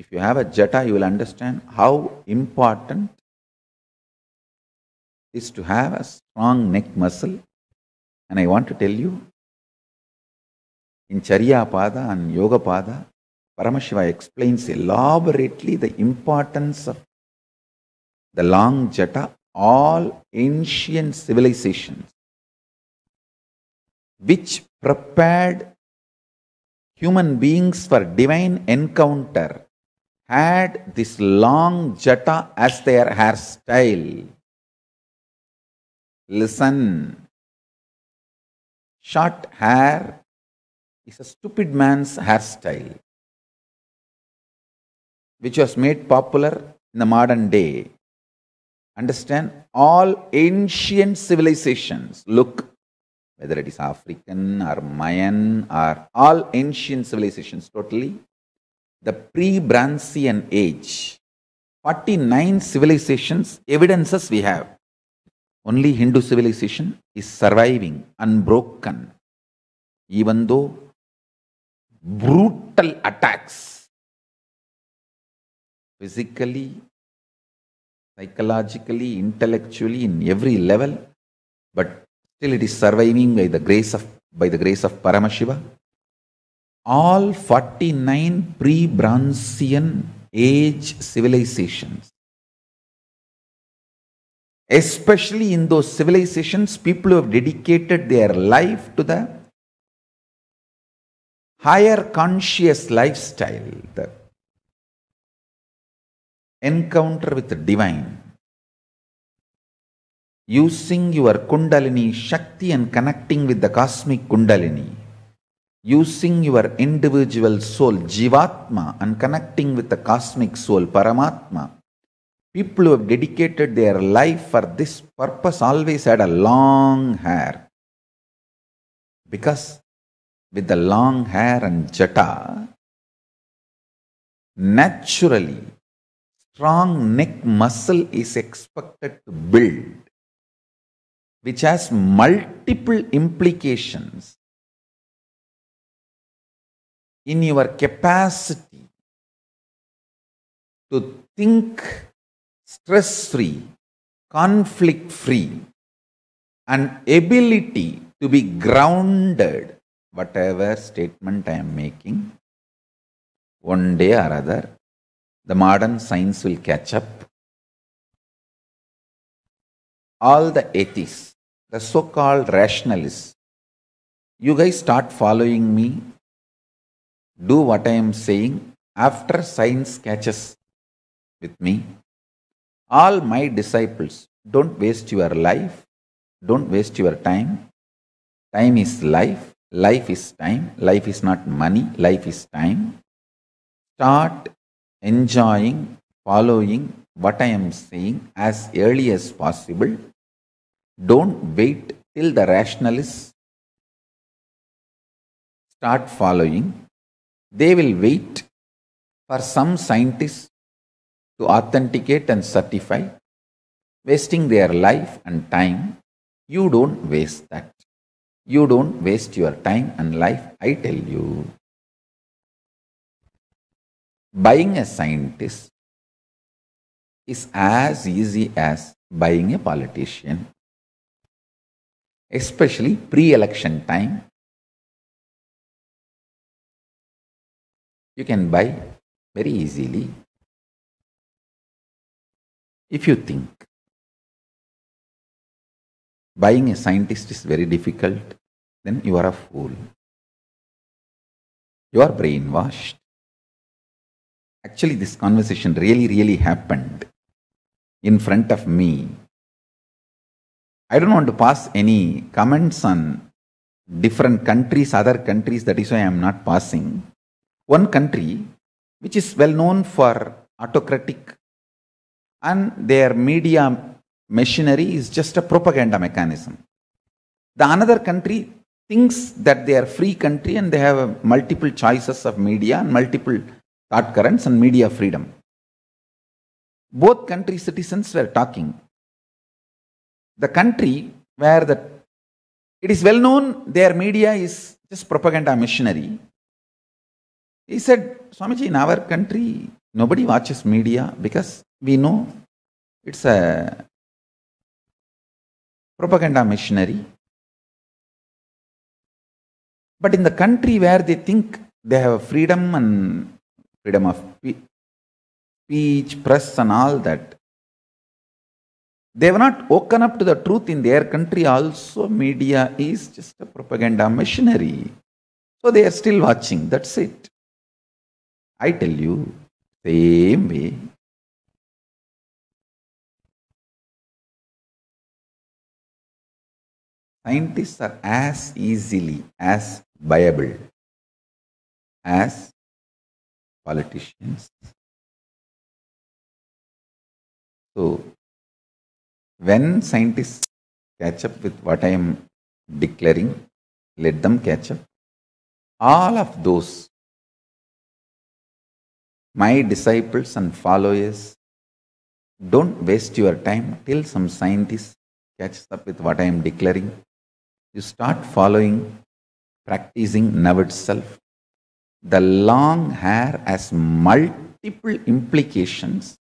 If you have a jata, you will understand how important is to have a strong neck muscle. And I want to tell you, in Charya Pada and Yoga Pada, Paramashiva explains elaborately the importance of the long jata. All ancient civilizations which prepared human beings for divine encounter had this long jata as their hairstyle. Listen, short hair is a stupid man's hairstyle, which was made popular in the modern day. Understand? All ancient civilizations look whether it is African or Mayan or all ancient civilizations totally, the pre-Brancian age, 49 civilizations, evidences we have. Only Hindu civilization is surviving unbroken, even though brutal attacks, physically, psychologically, intellectually, in every level, but Still it is surviving by the grace of by the grace of Paramashiva. All 49 pre-Brancian age civilizations, especially in those civilizations, people who have dedicated their life to the higher conscious lifestyle, the encounter with the divine, using your Kundalini Shakti and connecting with the cosmic Kundalini, using your individual soul Jivatma and connecting with the cosmic soul Paramatma. People who have dedicated their life for this purpose always had a long hair. Because with the long hair and jata, naturally, strong neck muscle is expected to build which has multiple implications in your capacity to think stress free, conflict free, and ability to be grounded, whatever statement I am making, one day or other, the modern science will catch up. All the atheists the so called rationalists, you guys start following me, do what I am saying after science catches with me. All my disciples, don't waste your life, don't waste your time. Time is life, life is time, life is not money, life is time. Start enjoying, following what I am saying as early as possible don't wait till the rationalists start following. They will wait for some scientists to authenticate and certify, wasting their life and time. You don't waste that. You don't waste your time and life, I tell you. Buying a scientist is as easy as buying a politician especially pre-election time, you can buy very easily. If you think buying a scientist is very difficult, then you are a fool. You are brainwashed. Actually, this conversation really, really happened in front of me I don't want to pass any comments on different countries, other countries, that is why I am not passing. One country which is well known for autocratic and their media machinery is just a propaganda mechanism. The another country thinks that they are free country and they have multiple choices of media and multiple thought currents and media freedom. Both country citizens were talking the country where the it is well known their media is just propaganda machinery. He said, Swamiji, in our country, Nobody watches media because we know it's a propaganda machinery. But in the country where they think they have freedom and freedom of speech, press, and all that, they have not woken up to the truth in their country also. Media is just a propaganda machinery. So they are still watching. That's it. I tell you, same way. Scientists are as easily as viable as politicians. So, when scientists catch up with what I am declaring, let them catch up. All of those my disciples and followers, don't waste your time till some scientist catches up with what I am declaring. You start following, practicing now itself. The long hair has multiple implications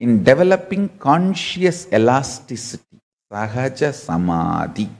in developing conscious elasticity, sahaja samadhi.